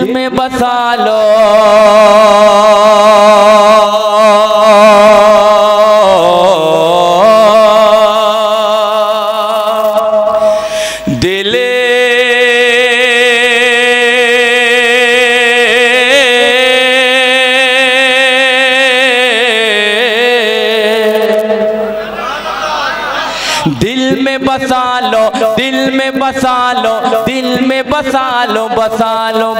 में बसा लो।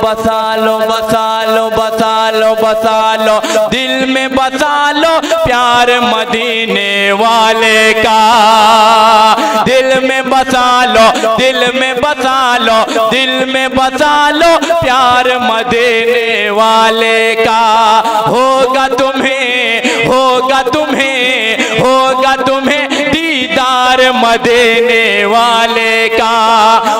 बसा लो बसा लो बसा लो बसा लो दिल में बसा लो प्यार मदीने वाले का। दिल में बसा लो दिल में बसा लो दिल में बसा लो प्यार मदीने वाले का। होगा तुम्हें होगा तुम्हें होगा तुम्हें दीदार मदेने वाले का।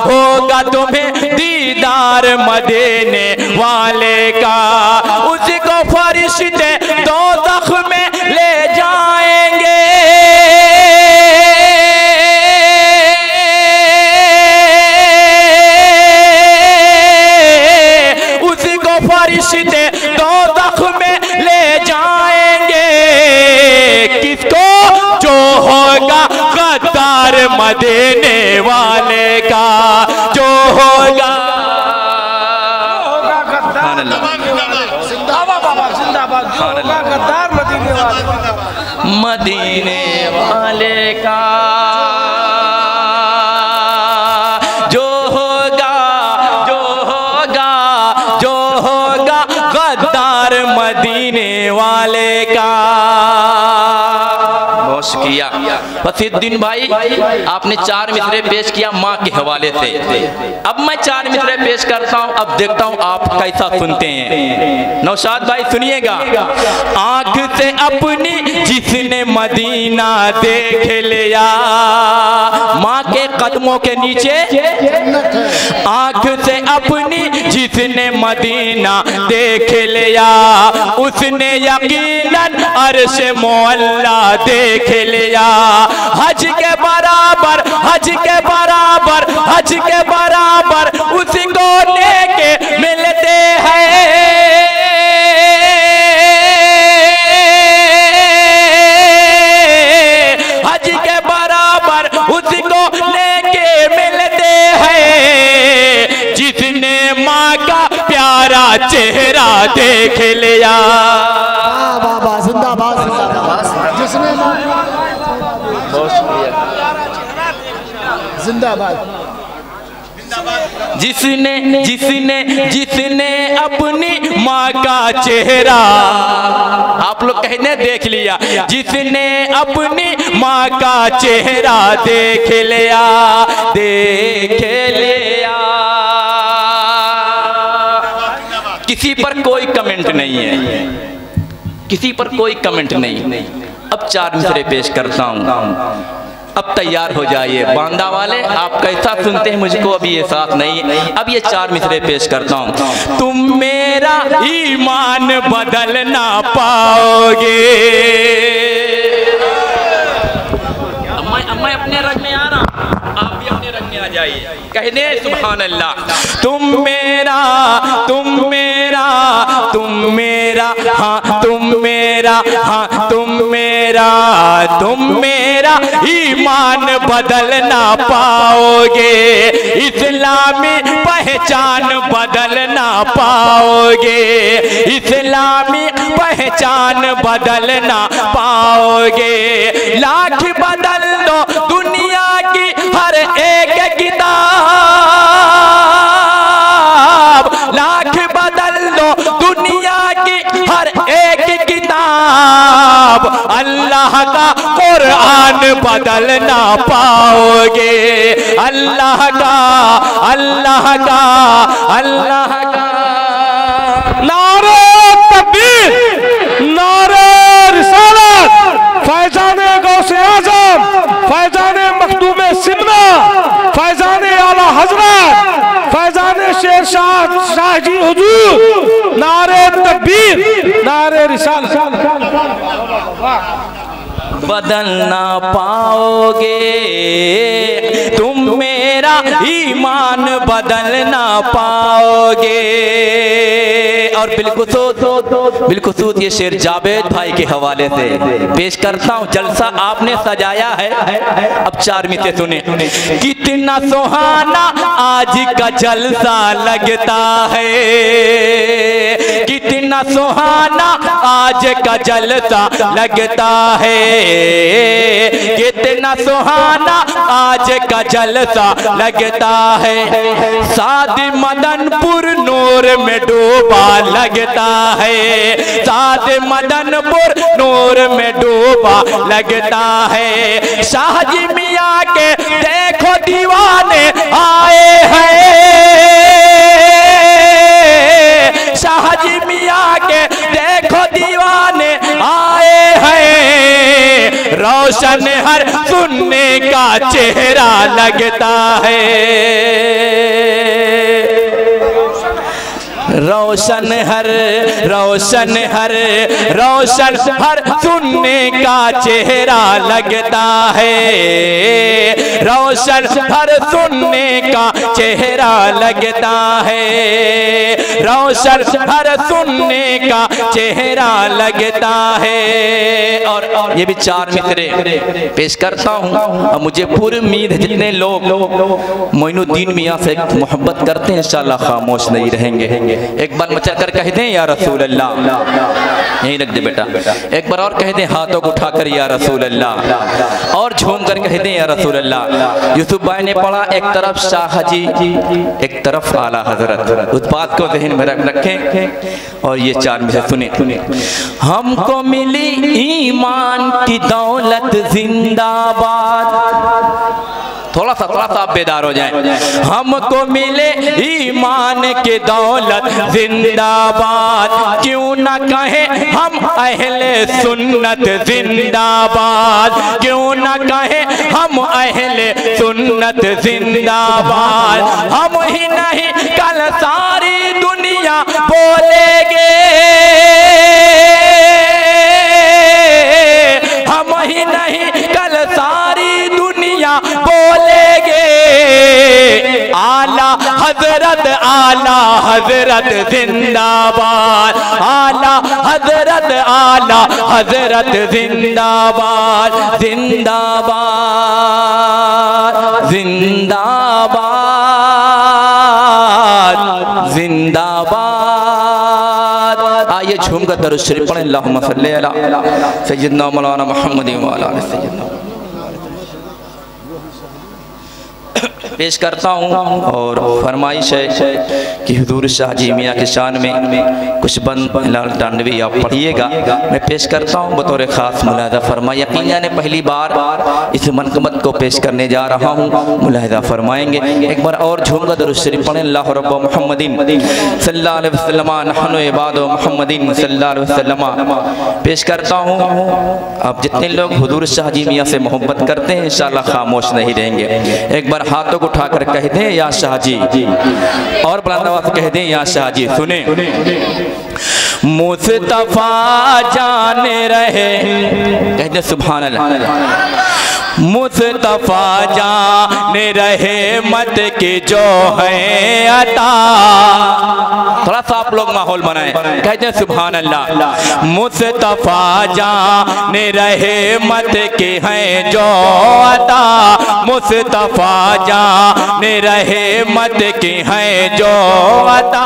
होगा तुम्हें दीदार मदेने वाले का उसको फरिश्ते दो में ले गद्दार मदेने वाले का जो होगा। होगा बाबा जिंदाबाद। जो मदीने मदीने वाले का बहुत शुक्रिया फसीद्दीन भाई, आपने चार मिसरे पेश किया, माँ के हवाले से। अब मैं चार मिसरे पेश करता हूँ, अब देखता हूँ आप कैसा सुनते हैं। नौशाद भाई, सुनिएगा। आँख से अपनी जिसने मदीना देख लिया, माँ के कदमों के नीचे, आँख से अपनी जिसने मदीना देख लिया, उसने यकीनन अर्श मोहल्ला देख लिया। हज के बराबर, हज के बराबर, हज के बराबर उसको लेके मिलते हैं। हज के बराबर उसी को लेके मिलते हैं। जिसने माँ का प्यारा चेहरा देख लिया वाह वाह वाह जिंदाबाद जिंदाबाद जिसने जिंदाबाद। जिसने जिसने जिसने अपनी माँ का चेहरा, आप लोग कहने देख लिया। जिसने अपनी माँ का चेहरा देख लिया देख लिया। किसी पर कोई कमेंट नहीं है। किसी पर कोई कमेंट नहीं। अब चार मिसरे पेश करता हूँ। अब तैयार हो जाइए। बांदा वाले, आप कैसा सुनते हैं? मुझको अभी ये साथ नहीं। अब ये चार मिसरे पेश करता हूँ। तुम मेरा ईमान बदल ना पाओगे अब मैं अब मैं अपने रंग में आ रहा हूँ, आप भी अपने रंग में आ जाइए कहने सुभान अल्लाह तुम मेरा तुम मेरा तुम मेरा हाँ तुम मेरा हाँ तुम मेरा तुम मेरा ईमान बदल ना पाओगे इस्लामी पहचान बदल ना पाओगे इस्लामी पहचान बदल ना पाओगे लाख बदल दो दुनिया हर एक किताब, लाख बदल दो दुनिया की हर एक किताब। अल्लाह का कुरान बदल ना पाओगे। अल्लाह का अल्लाह का अल्लाह का। नारे तकबीर, नारे रिसालत। फैजान गौसे आज़म, फैजान मखदूम फैजान आला हज़रत फैजान शेर शाह शाहजी हजूर नारे तकबीर नारे रिसालत बदल ना पाओगे। तुम मेरा ईमान बदल ना पाओगे। और बिलखसूस बिलखसूस ये शेर जावेद भाई के हवाले से पेश करता हूँ। जलसा आपने सजाया है। अब चार मिते सुने। कितना सुहाना आज का जलसा लगता है। कितना सुहाना आज का जलसा लगता है। कितना सुहाना आज का जलसा लगता है। शादी मदनपुर नूर में डूबा लगता है। शादी मदनपुर नूर में डूबा लगता है। शाहजी मियाँ के देखो दीवाने आए हैं। रोशन हर सुनने का चेहरा लगता है। रोशन हर रोशन हर रोशन हर सुनने का चेहरा लगता है। रोशन हर सुनने का चेहरा लगता है। रोशन हर सुनने का चेहरा लगता है। और, ये भी चार मित्रे पेश करता हूँ। मुझे पूरी उम्मीद है जितने लोग मोइनुद्दीन मियाँ से मोहब्बत करते हैं इंशाल्लाह खामोश नहीं रहेंगे। एक बार मचल कर कह दें, या रसूल अल्लाह यहीं रख दे बेटा। एक बार और कह दें, हाथों को उठाकर, या रसूल अल्लाह और झूम कर कह दें, या रसूल अल्लाह यूसुफ भाई ने पढ़ा, एक तरफ़ शाह जी एक तरफ़ आला हज़रत। उस बात को जहन में रख। और ये चार में से सुने। हमको मिली ईमान की दौलत, जिंदाबाद। थोड़ा सा थोड़ा सा आप बेदार हो जाएँ। हमको मिले ईमान के दौलत, जिंदाबाद। क्यों ना कहे हम अहले सुन्नत, जिंदाबाद। क्यों ना कहे हम अहले सुन्नत, जिंदाबाद। हम ही नहीं, कल सारी दुनिया बोलेगे। हज़रत आला, हज़रत जिंदाबाद। आला, हज़रत आला, हज़रत जिंदाबाद। जिंदाबाद जिंदाबाद जिंदाबाद। आइए झूम कर दरुद शरीफ पढ़ें, अल्लाहुम्मा सल्ली अला मौलाना मुहम्मद व अला पेश करता हूँ और फरमाइश है कि हजूर शाह जी मियाँ के शान में कुछ बंद लाल डांडवी आप पढ़िएगा। मैं पेश करता हूँ बतौर ख़ास मुलाहदा फरमा यकीन ने पहली बार इस मनकमत को पेश करने जा रहा हूँ। मुलाहदा फरमाएँगे। एक बार और झूमगा दरुद शरीफ पढ़ें। अल्लाह रब्ब मुहम्मदिन इबाद मुहम्मदिन वसल्लम। पेश करता हूँ। अब जितने लोग हजूर शाह जी मियाँ से मोहब्बत करते हैं, इंशाल्लाह खामोश नहीं रहेंगे। एक बार हाथों को उठाकर कह दें, या शाहजी। और बुलंदाबाद कह दें, या शाहजी, सुने। मुस्तफ़ा जाने रहे कह दें, सुभान अल्लाह। मुस्तफ़ा जाने रहे मत के जो है अता। थोड़ा सा आप लोग माहौल बनाए। कहते हैं अल्लाह मुस्तफ़ा जाने रहे मत के हैं जो अता। मुस्तफ़ा जाने रहे मत के हैं जो अता।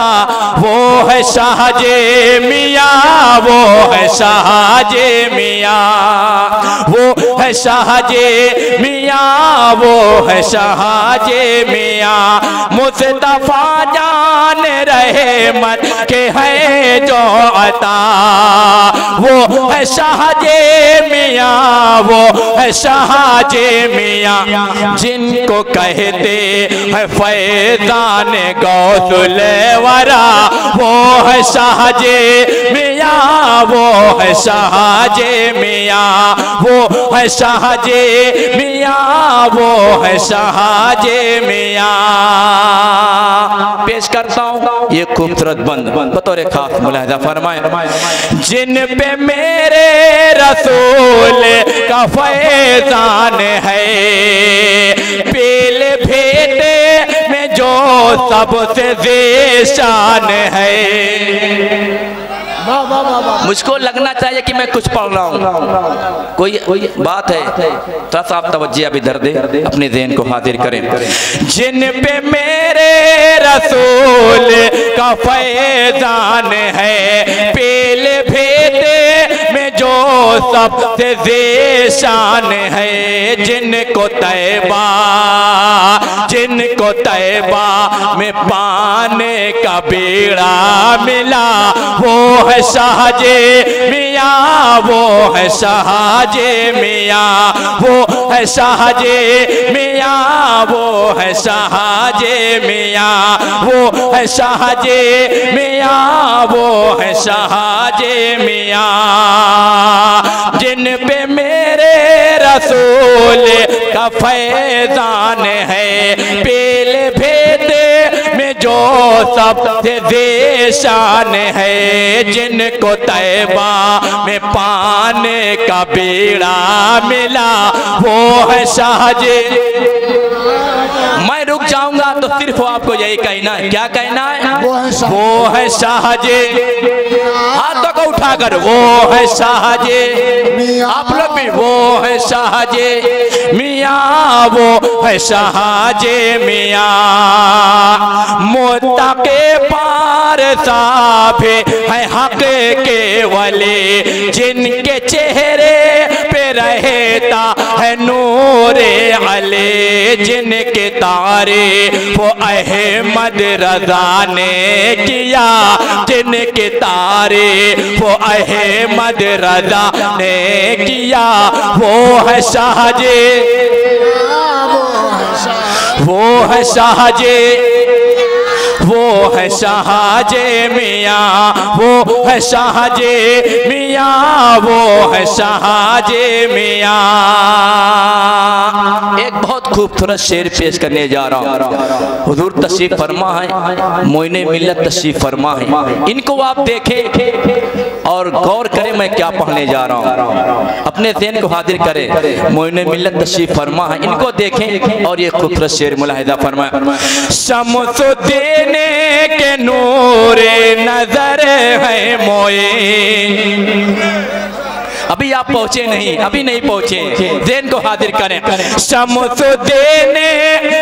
वो है शाहजे मियाँ, वो है शाहजे मियाँ, वो है शाहजे मियाँ, वो है शाहजे मियाँ। मुस्तफ़ा जान रहे मत के है जो अता। वो है शाहजे मियाँ, वो है शाहजे मियाँ। जिनको कहते है फैजान गौसुल वरा वो है शाहजे मियाँ। वो है शाहजे मिया, वो है शाहजे मिया, वो है शाहजे मिया। पेश करता हूँ, ये खूबसूरत बंद, बतौर खास मुलाहजा फरमाए। जिन पे मेरे रसूल का फैजान है, पील भेटे में जो सबसे जेशान है। मुझको लगना चाहिए कि मैं कुछ पढ़ रहा हूँ। कोई बात है, थोड़ा सा आप तवज्जो अभी दर दे, अपने जहन को हाजिर करें। जिन पे मेरे रसूल का फैजान है सबसे जेशान है जिनको तैबा जिनको तैबा में पाने का बेड़ा मिला। वो है शाहजे मियाँ, वो है शाहजे मियाँ, वो है शाहजे मियाँ, वो है शाहजे मियाँ, वो है शाहजे मियाँ, वो है शाहजे मियाँ। जिन पे मेरे रसूल का फैजान है, पेले भेदे में जो सबसे देशान है, जिनको तैबा में पाने का बेड़ा मिला, वो है शाहजे। मैं रुक जाऊँगा तो सिर्फ़ आपको यही कहना है। क्या कहना है? वो है शाहजे। हाथों को उठाकर वो है शाहजे। आप लोग भी वो है शाहजे। मिया वो है शाहजे। मिया मोता के पार साफे है हक के वाले। जिनके चेहरे रहता है नूरे अले, जिनके तारे वो अहमद रजा ने किया। जिनके तारे वो अहमद रजा ने किया। वो है शाहजे, वो है शाहजे। वो है शाहजे मियाँ, वो है शाहजे मियाँ, वो है शाहजे मियाँ। एक बहुत खूबसूरत शेर पेश करने जा रहा हूँ। हुजूर तशरीफ़ फरमा है, मोइने मिलत तशरीफ़ फरमा है। इनको आप देखें और गौर करें मैं क्या पढ़ने जा रहा हूँ। अपने जहन को हाजिर करें, मोइने मिल्लत तशरीफ़ फरमा है। इनको देखें और ये खूबसूरत शेर मुलाहिदा फरमाए। शमसुद्दीन के नूरे नज़र है मोए। अभी आप पहुँचे नहीं, अभी नहीं पहुँचे। देन को हाजिर करें। शमसुद्दीन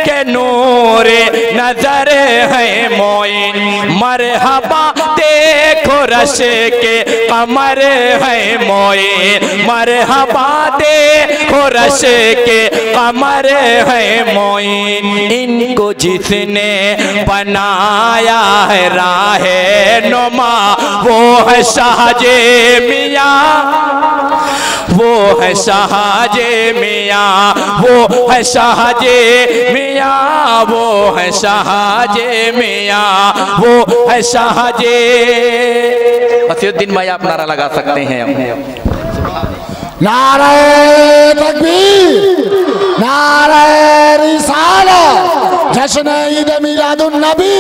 के नूरे नज़र है मोइन मरहबा देखो रश के कमर है मोइन मरहबा देखो रश के कमर है मोइन इनको जिसने बनाया है राह नुमा, वो है शाहजे मिया। वो है शाहजे मिया। वो है शाहजे मियाँ। वो है शाहजे मिया वो है शाहजे। दिन भाई आप नारा लगा सकते हैं। नारे तकबीर नारे रिसाल जश्न ईद मिलादुन नबी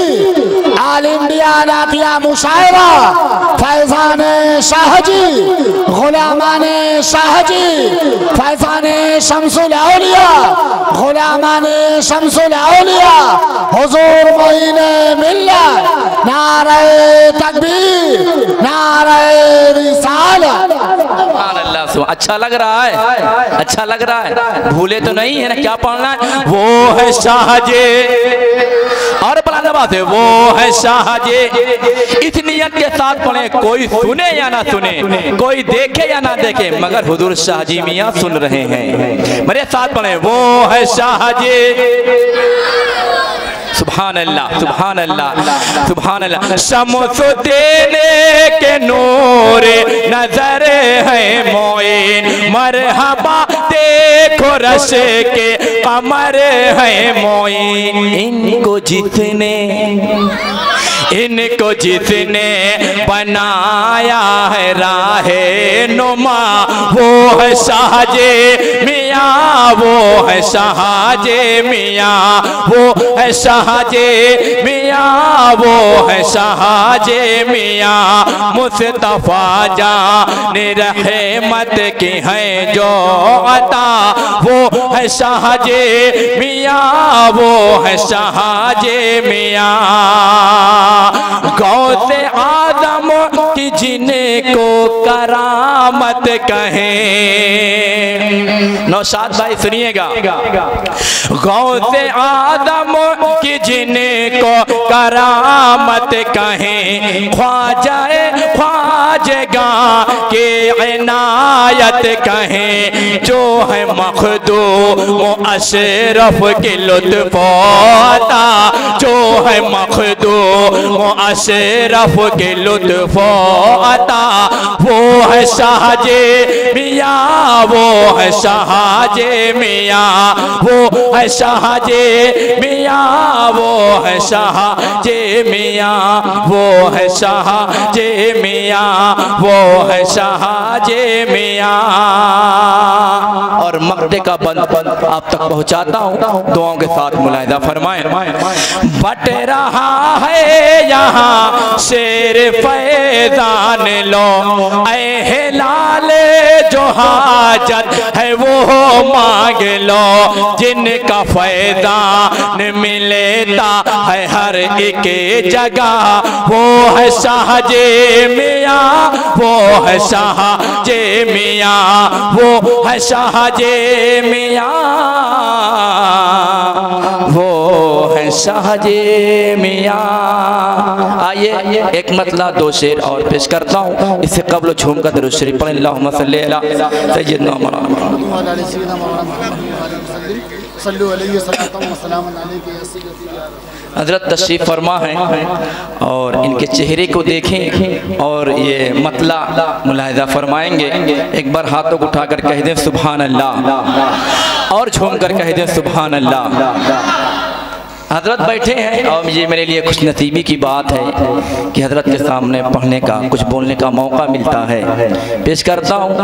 आल इंडिया नातिया मुशायरा, फैजान शाहजी, गुलामान शाहजी, फैजान शमसुल औलिया, गुलामान शमसुल औलिया, हुजूर मोइन मिल्लत नारे तकबीर, नारे रिसाला। अच्छा लग रहा है अच्छा लग रहा है। भूले तो नहीं है ना, क्या पढ़ना है? वो है शाहजे। और बात है, वो है शाहजे। इस नियत के साथ पढ़े, कोई सुने या ना सुने, कोई देखे या ना देखे, मगर हुजूर शाहजी मियाँ सुन रहे हैं। मेरे साथ पढ़े, वो है शाहजे। सुभान अल्लाह सुभान अल्लाह। सुभान अल्लाह। शमसुद्दीन के नूरे नज़र है मोइन। मरहबा देखो रश के कमर है मोइन। इनको जितने इनको जिसने बनाया है राह नुमा वो है शाहजे मियाँ मियाँ, वो है शाहजे मियाँ, वो है शाहजे मियाँ, वो है शाहजे मियाँ। मुस्तफ़ा जान रहमत की है जो अता, वो है शाहजे मियाँ, वो है शाहजे मियाँ। गौ से आदम की जिनको करामत कहें। नौशाद भाई, सुनिएगा। गौ से आदम की जिनको करामत कहें। ख्वाजाए ख्वाजगा के इनायत कहें। जो है मखदू अशरफ के लुत्फता जो है मखदू अशरफ के लुत्फता वो है शाहजे मिया, वो है शाहजे मिया। वो है शाहजे मियाँ, वो है शाहजे मिया। वो है शाहजे मिया, वो है शाहजे मिया। और मक्ते का बंद आप तक पहुंचाता हूँ। दुआओं के साथ मुलायदा फरमाए। बट रहा है यहाँ शेर फैदान लो, ऐ लाल जो हाजत है वो मांग लो, जिनका फैजान मिलेता है हर एक जगह। वो है शाहजे मिया, वो है शाहजे मिया, वो है शाहजे मिया। वो है शाहजे मिया। आइए, एक मतला दो शेर और पेश करता हूँ। इससे कबल झूम कर दरुद शरीफ पढ़ें मौलाना हज़रत तशरीफ़ फरमा है और इनके चेहरे को देखें और ये मतला मुलाहदा फरमाएँगे एक बार हाथों को उठाकर कह दें सुबहान अल्लाह और झूम कर कह दें सुबहान अल्लाह हज़रत बैठे हैं। और ये मेरे लिए कुछ नसीबी की बात है कि हज़रत के सामने पढ़ने का, कुछ बोलने का मौका मिलता है। पेश करता हूँ।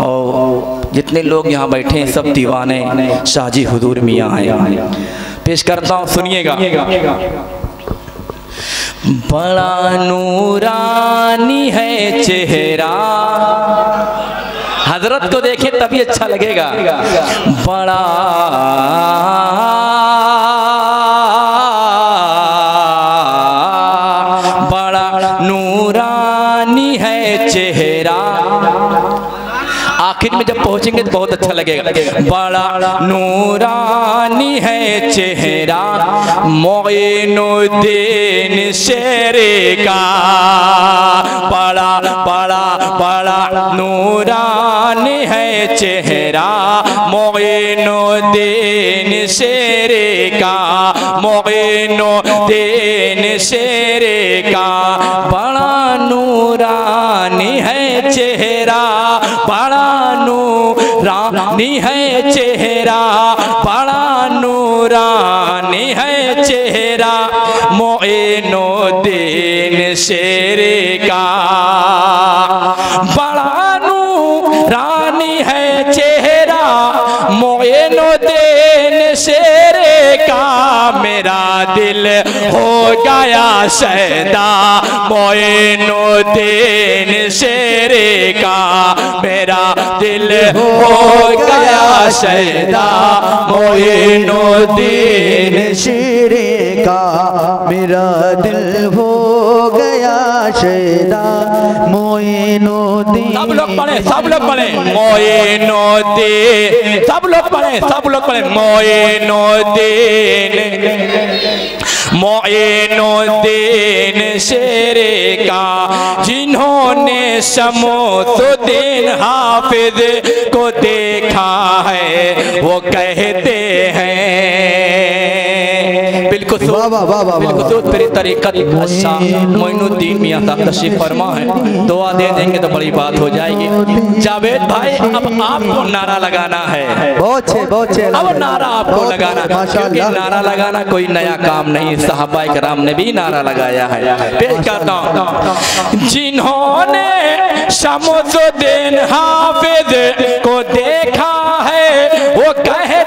और जितने लोग यहाँ बैठे हैं, सब दीवाने शाहजी हुजूर मियाँ हैं। पेश करता हूँ, सुनिएगा। बड़ा नूरानी है चेहरा। हज़रत को देखें तभी अच्छा लगेगा। बड़ा बड़ा पहुँचेंगे तो बहुत अच्छा लगेगा। बड़ा नूरानी है चेहरा, मोइनुद्दीन शेरे का। बड़ा बड़ा बड़ा नूरानी है चेहरा, मोइनुद्दीन शेरे का, मोइनुद्दीन शेरे का। नूरानी है चेहरा बड़ा नूरानी है चेहरा। मोइनुद्दीन शेरे का हो गया शैदा मोइनुद्दीन शेरे का मेरा दिल हो गया शैदा मोइनुद्दीन शेरे का मेरा दिल हो गया शैदा मोइनुद्दीन सब लोग पढ़े सब लोग पढ़े। मोइनुद्दीन। सब लोग पढ़े सब लोग पढ़े। मोइनुद्दीन। मोइनुद्दीन शेरे का जिन्होंने समो तो देन हाफिज को देखा है वो कहते हैं मोइनुद्दीन मियाँ साहब तशरीफ़ फरमा है। दुआ दे देंगे तो बड़ी बात हो जाएगी। जावेद भाई अब आपको नारा लगाना है। बहुत बहुत अब नारा आपको लगाना क्योंकि नारा लगाना कोई नया काम नहीं साहबा कराम ने भी नारा लगाया है। पेश करता हूँ। जिन्होंने शमसुद्दीन हाफिज को देखा है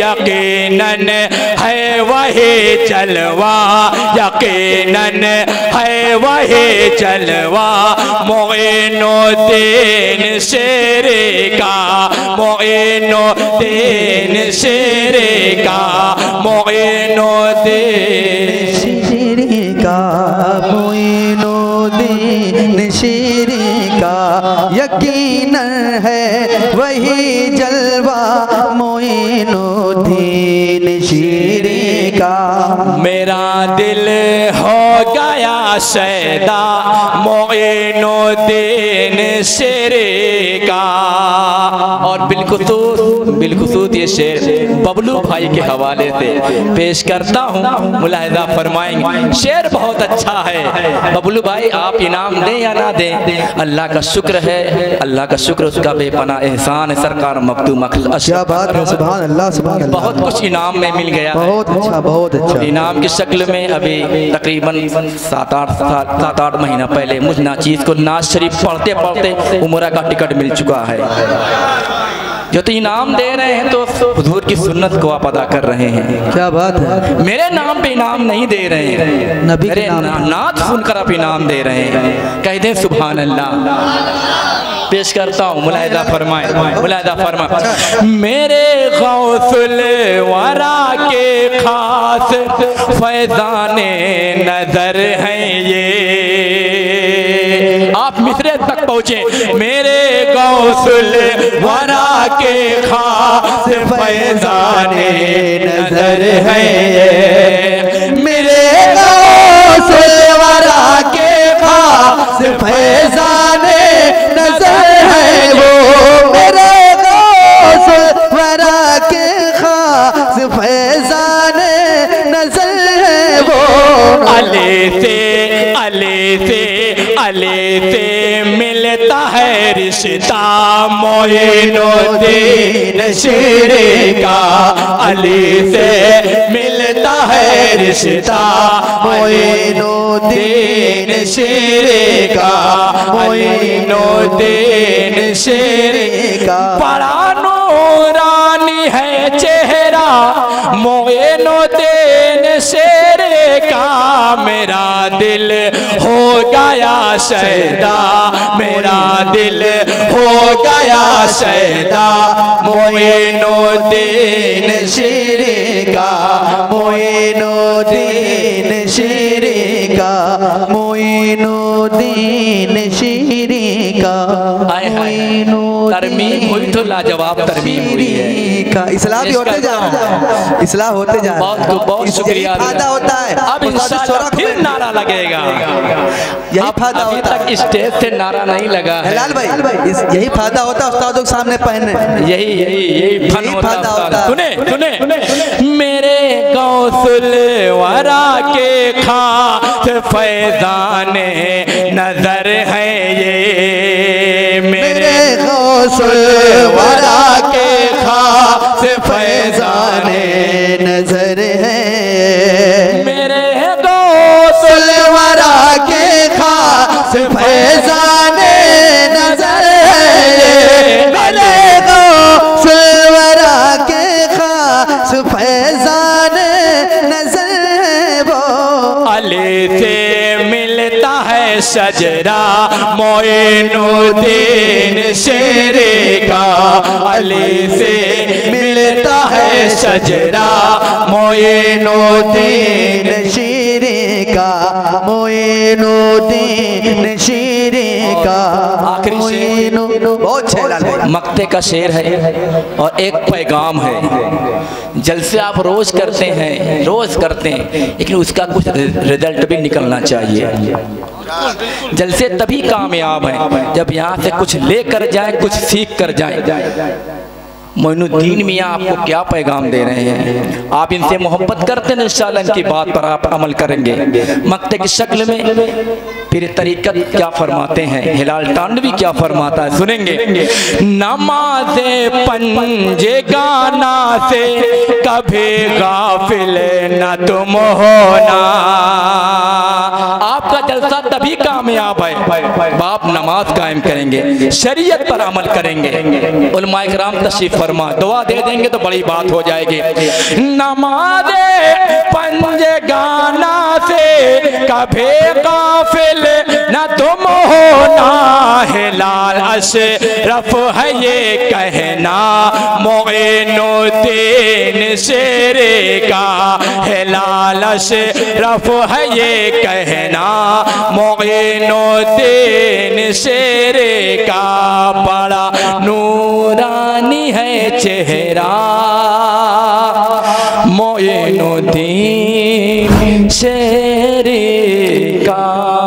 यकीनन, है वही चलवा। यकीनन, है वही जलवा मोइनुद्दीन शेरे का, मोइनुद्दीन शेरे का, मोइनुद्दीन शिरी का, मोइनुद्दीन शिरी का। यकीन है वही मेरा दिल हो गया सैदा मोइनुद्दीन शेरे बिलखसूस बिलखसूस ये शेर बबलू भाई के हवाले से पेश करता हूँ मुलाहिजा फरमाएँगे शेर बहुत अच्छा है। बबलू भाई आप इनाम दें या ना दें? अल्लाह का शुक्र है अल्लाह का शुक्र उसका बेपना एहसान है सरकार मखदू मखल क्या बात है अल्लाह बहुत कुछ इनाम में मिल गया। बहुत अच्छा बहुत अच्छा। इनाम की शक्ल में अभी तकरीबन सात आठ सात सात आठ महीना पहले मुझ नाचीज को नाज शरीफ पढ़ते पढ़ते उमरा का टिकट मिल चुका है। जो तो इनाम दे रहे हैं तो हजूर की सुन्नत को आप अदा कर रहे हैं। क्या बात है? मेरे नाम पे इनाम नहीं दे रहे हैं। नबी के मेरे नाम ना, नात सुनकर आप इनाम दे रहे हैं। कह दें सुबहान अल्लाह पेश करता हूँ मुलाहिदा फरमाए मुलाहिदा फरमाए। मेरे गौसुल वरा के खास फैजाने नज़र हैं ये। आप मिसरे तक पहुँचे। मेरे गौसुल वरा के खास फैजाने नज़र है। मेरे गौसुलवरा के खास फैजाने नज़र है। वो मेरे गौसुलवरा के खास फैजाने नज़र है। वो अले से अले से अले से मिलता है रिश्ता मोइनुद्दीन शेरे का अली से मिलता है रिश्ता मोइनुद्दीन शेरे का मोइनुद्दीन शेरे का बड़ा नूरानी है चेहरा मोइनुद्दीन मेरा दिल हो गया शैदा मेरा दिल हो गया शैदा मोइनुद्दीन शेरे का मोइनुद्दीन शेरे का मोइनुद्दीन तरमीम हुई तो लाजवाब तरमीम हुई है। का इस्लाह भी होते जा रहा है। इस्लाह होते जा रहा है। बहुत इससे शुक्रिया फ़ायदा होता है। अब इंशाल्लाह फिर नारा लगेगा। यही फ़ायदा अभी होता तक है। स्टेज से नारा नहीं लगा है। हिलाल भाई यही फ़ायदा होता है उस्तादों के सामने पहनने। यही यही यही फन होता फ़ायदा है होता है। सुने सुने मेरे गौसुल वरा के खास फैजाने नज़र है ये। गौसुल वरा के से फैजाने सजरा मोइनुद्दीन शेरे का। अली से मिलता है सजरा मोइनुद्दीन शेरे का। मोइनुद्दीन शेरे का। मक्ते का शेर है और एक पैगाम है। जलसे आप रोज करते हैं रोज करते हैं लेकिन उसका कुछ रिज़ल्ट भी निकलना चाहिए। जलसे तभी कामयाब है जब यहाँ से कुछ लेकर जाए कुछ सीख कर जाए। मोइनुद्दीन मियाँ आपको क्या पैगाम दे रहे हैं? आप इनसे मोहब्बत करते हैं इंशाल्लाह इनकी बात पर आप अमल करेंगे। मक्ते की शक्ल में फिर तरीकत क्या फरमाते हैं? हिलाल टांडवी क्या फरमाता है? सुनेंगे। नमाजे पंजे गाना से कभी गाफिल न तुम होना। आपका जलसा तभी कामयाब है बाप नमाज़ कायम करेंगे शरीयत पर अमल करेंगे। उलमाए कराम तशरीफ़ फरमा, दुआ दे देंगे तो बड़ी बात हो जाएगी। नमाजे पंज गाना से कभी काफिल न तुम होना है लाल अशरफ है ये कहना। मोइनुद्दीन शेरे का है लाल अशरफ है ये कहना। मोइनुद्दीन शेरे का बड़ा नूरानी है चेहरा मोइनुद्दीन शेरे का